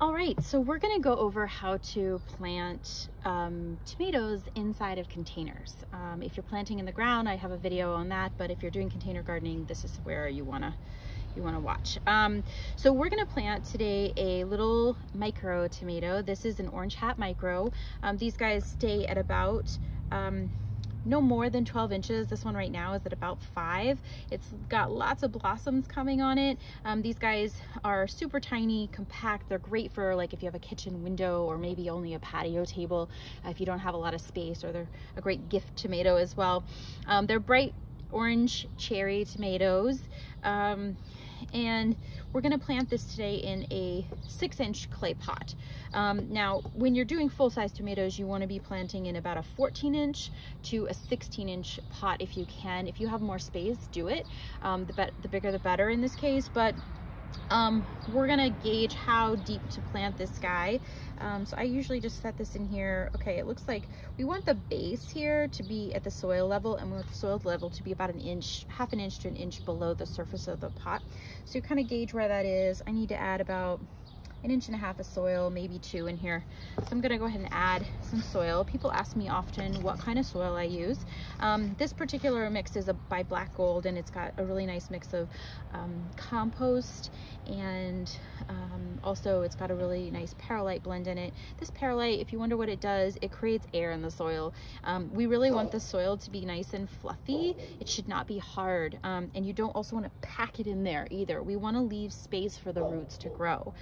All right, so we're gonna go over how to plant um, tomatoes inside of containers. Um, if you're planting in the ground, I have a video on that, but if you're doing container gardening, this is where you wanna you wanna watch. Um, so we're gonna plant today a little micro tomato. This is an orange hat micro. Um, these guys stay at about um, no more than 12 inches. This one right now is at about five. It's got lots of blossoms coming on it. Um, these guys are super tiny, compact. They're great for like if you have a kitchen window or maybe only a patio table uh, if you don't have a lot of space or they're a great gift tomato as well. Um, they're bright orange cherry tomatoes. Um, and we're gonna plant this today in a six inch clay pot. Um, now, when you're doing full-size tomatoes, you wanna be planting in about a 14 inch to a 16 inch pot if you can. If you have more space, do it. Um, the, the bigger the better in this case, but um, we're gonna gauge how deep to plant this guy. Um, so I usually just set this in here. Okay, it looks like we want the base here to be at the soil level and we want the soil level to be about an inch, half an inch to an inch below the surface of the pot. So you kind of gauge where that is. I need to add about an inch and a half of soil, maybe two in here. So I'm gonna go ahead and add some soil. People ask me often what kind of soil I use. Um, this particular mix is a, by Black Gold and it's got a really nice mix of um, compost and um, also it's got a really nice perlite blend in it. This perlite, if you wonder what it does, it creates air in the soil. Um, we really want the soil to be nice and fluffy. It should not be hard. Um, and you don't also want to pack it in there either. We want to leave space for the roots to grow.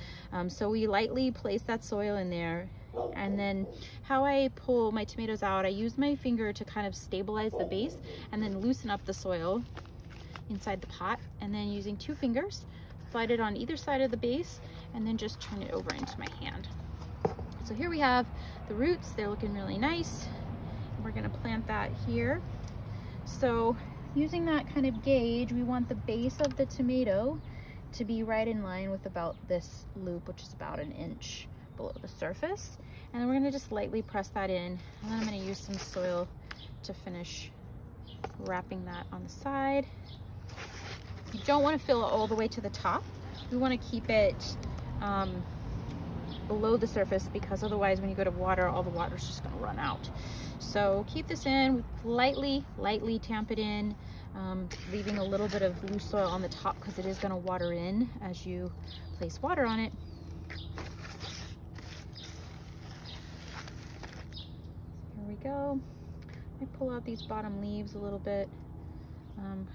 Um, so we lightly place that soil in there and then how I pull my tomatoes out, I use my finger to kind of stabilize the base and then loosen up the soil inside the pot. And then using two fingers, slide it on either side of the base and then just turn it over into my hand. So here we have the roots. They're looking really nice. We're gonna plant that here. So using that kind of gauge, we want the base of the tomato to be right in line with about this loop, which is about an inch below the surface. And then we're gonna just lightly press that in. And then I'm gonna use some soil to finish wrapping that on the side. You don't want to fill it all the way to the top. We want to keep it um, below the surface because otherwise when you go to water, all the water is just going to run out. So keep this in, lightly, lightly tamp it in, um, leaving a little bit of loose soil on the top because it is going to water in as you place water on it. Here we go. I pull out these bottom leaves a little bit. Um,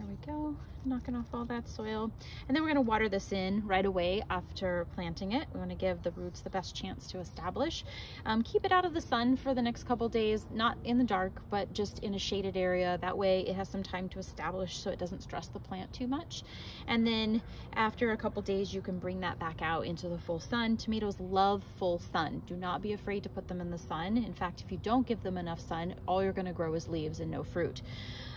there we go, knocking off all that soil. And then we're gonna water this in right away after planting it. We wanna give the roots the best chance to establish. Um, keep it out of the sun for the next couple days, not in the dark, but just in a shaded area. That way it has some time to establish so it doesn't stress the plant too much. And then after a couple days, you can bring that back out into the full sun. Tomatoes love full sun. Do not be afraid to put them in the sun. In fact, if you don't give them enough sun, all you're gonna grow is leaves and no fruit.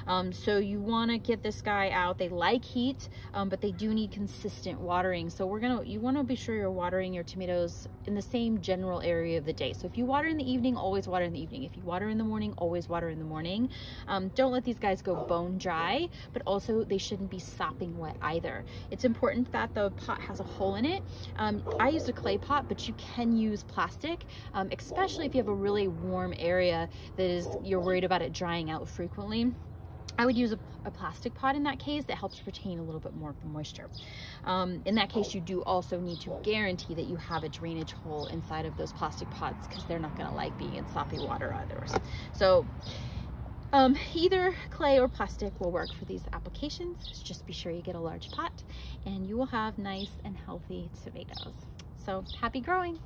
Um, so you wanna get this guy out. They like heat, um, but they do need consistent watering. So we're gonna, you wanna be sure you're watering your tomatoes in the same general area of the day. So if you water in the evening, always water in the evening. If you water in the morning, always water in the morning. Um, don't let these guys go bone dry, but also they shouldn't be sopping wet either. It's important that the pot has a hole in it. Um, I used a clay pot, but you can use plastic, um, especially if you have a really warm area that is, you're worried about it drying out frequently. I would use a, a, plastic pot in that case that helps retain a little bit more of the moisture. Um, in that case, you do also need to guarantee that you have a drainage hole inside of those plastic pots because they're not gonna like being in sloppy water either. So um, either clay or plastic will work for these applications. Just be sure you get a large pot and you will have nice and healthy tomatoes. So happy growing.